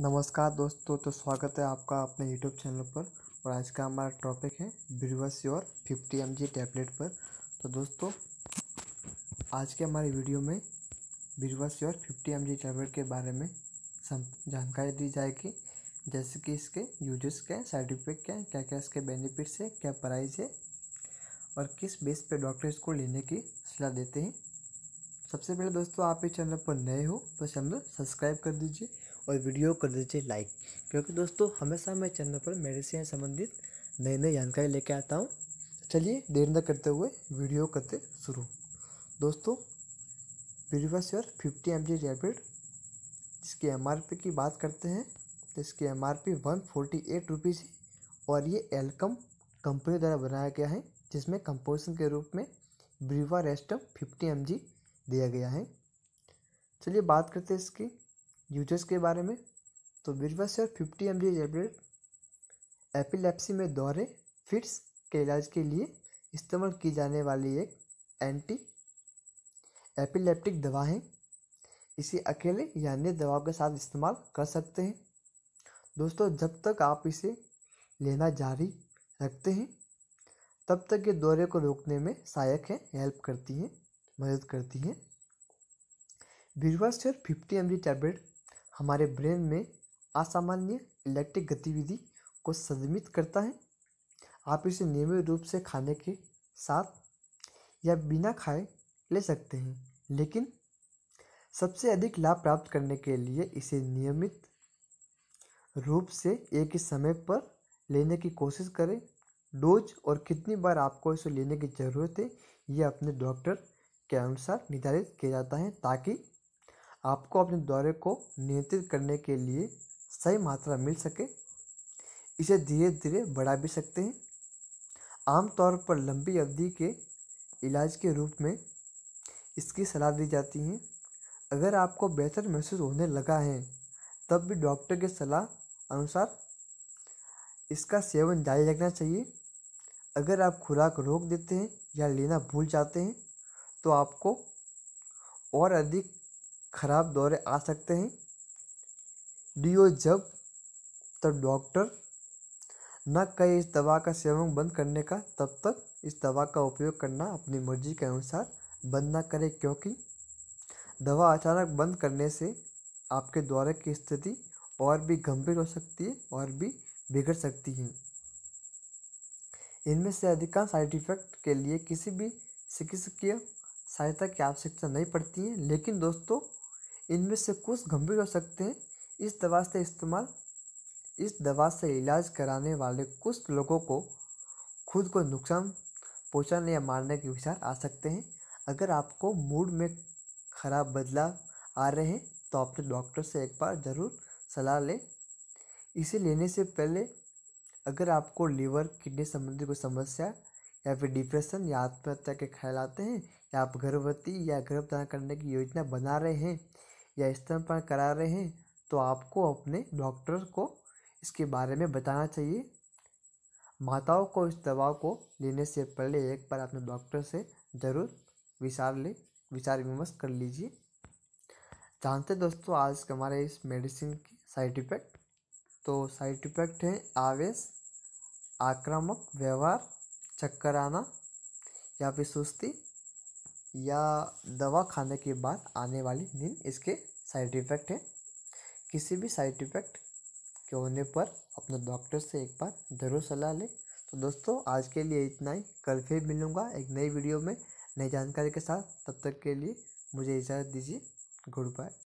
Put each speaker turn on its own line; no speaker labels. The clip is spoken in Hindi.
नमस्कार दोस्तों तो स्वागत है आपका अपने यूट्यूब चैनल पर। और आज का हमारा टॉपिक है ब्रिवस योर फिफ्टी एम टैबलेट पर। तो दोस्तों, आज के हमारे वीडियो में ब्रिवस योर फिफ्टी एम टैबलेट के बारे में जानकारी दी जाएगी। जैसे कि इसके यूजेस क्या है साइड इफ़ेक्ट क्या है क्या क्या इसके बेनिफिट्स है, क्या प्राइस है, और किस बेस पे डॉक्टर इसको लेने की सलाह देते हैं। सबसे पहले दोस्तों, आप इस चैनल पर नए हो तो चैनल सब्सक्राइब कर दीजिए। और वीडियो कर दीजिए लाइक। क्योंकि दोस्तों, हमेशा मैं चैनल पर मेडिसिन संबंधित नई नई जानकारी लेके आता हूँ। चलिए, देर न करते हुए वीडियो करते शुरू। दोस्तों प्रीवियस फिफ्टी एम जी टैबलेट जिसकी एम आर पी की बात करते हैं तो इसकी M R P one forty eight rupees है और ये एलकम कंपनी द्वारा बनाया गया है, जिसमें कंपोजिशन के रूप में ब्रीवा रेस्टम फिफ्टी एम दिया गया है। चलिए बात करते हैं इसकी यूज़र्स के बारे में? तो बिरवासर fifty M G tablet epilepsy में दौरे, फिट्स के इलाज के लिए इस्तेमाल की जाने वाली एक एंटी एपिलेप्टिक दवा है। इसे अकेले या अन्य दवाओं के साथ इस्तेमाल कर सकते हैं। दोस्तों, जब तक आप इसे लेना जारी रखते हैं, तब तक ये दौरे को रोकने में सहायक है हेल्प करती है, मदद करती है। बिरवास्टर फिफ्टी एम जी टैबलेट हमारे ब्रेन में असामान्य इलेक्ट्रिक गतिविधि को संयमित करता है। आप इसे नियमित रूप से खाने के साथ या बिना खाए ले सकते हैं, लेकिन सबसे अधिक लाभ प्राप्त करने के लिए इसे नियमित रूप से एक ही समय पर लेने की कोशिश करें। डोज और कितनी बार आपको इसे लेने की ज़रूरत है, यह अपने डॉक्टर के अनुसार निर्धारित किया जाता है ताकि आपको अपने दौरे को नियंत्रित करने के लिए सही मात्रा मिल सके। इसे धीरे धीरे बढ़ा भी सकते हैं। आमतौर पर लंबी अवधि के इलाज के रूप में इसकी सलाह दी जाती है। अगर आपको बेहतर महसूस होने लगा है, तब भी डॉक्टर के सलाह अनुसार इसका सेवन जारी रखना चाहिए। अगर आप खुराक रोक देते हैं या लेना भूल जाते हैं तो आपको और अधिक खराब दौरे आ सकते हैं। डीओ जब तब डॉक्टर न कहे इस दवा का सेवन बंद करने का, तब तक इस दवा का उपयोग करना अपनी मर्ज़ी के अनुसार बंद ना करें, क्योंकि दवा अचानक बंद करने से आपके दौरे की स्थिति और भी गंभीर हो सकती है और भी बिगड़ सकती है। इनमें से अधिकांश साइड इफ़ेक्ट के लिए किसी भी चिकित्सकीय सहायता की आवश्यकता नहीं पड़ती है। लेकिन दोस्तों इनमें से कुछ गंभीर हो सकते हैं। इस दवा से इस्तेमाल, इस दवा से इलाज कराने वाले कुछ लोगों को खुद को नुकसान पहुँचाने या मारने के विचार आ सकते हैं। अगर आपको मूड में खराब बदलाव आ रहे हैं तो अपने डॉक्टर से एक बार ज़रूर सलाह लें। इसे लेने से पहले, अगर आपको लीवर, किडनी संबंधी कोई समस्या या फिर डिप्रेशन या आत्महत्या के ख्याल आते हैं, या आप गर्भवती या गर्भधारण करने की योजना बना रहे हैं या स्तनपान करा रहे हैं तो आपको अपने डॉक्टर को इसके बारे में बताना चाहिए। माताओं को इस दवा को लेने से पहले एक बार अपने डॉक्टर से ज़रूर विचार ले, विचार विमर्श कर लीजिए। जानते दोस्तों, आज के हमारे इस मेडिसिन की साइड इफ़ेक्ट तो साइड इफ़ेक्ट हैं आवेश, आक्रामक व्यवहार, चक्कर आना, या फिर सुस्ती या दवा खाने के बाद आने वाली नींद इसके साइड इफ़ेक्ट है। किसी भी साइड इफ़ेक्ट के होने पर अपने डॉक्टर से एक बार ज़रूर सलाह लें। तो दोस्तों, आज के लिए इतना ही। कल फिर मिलूँगा एक नई वीडियो में नई जानकारी के साथ। तब तक के लिए मुझे इजाज़त दीजिए। Good bye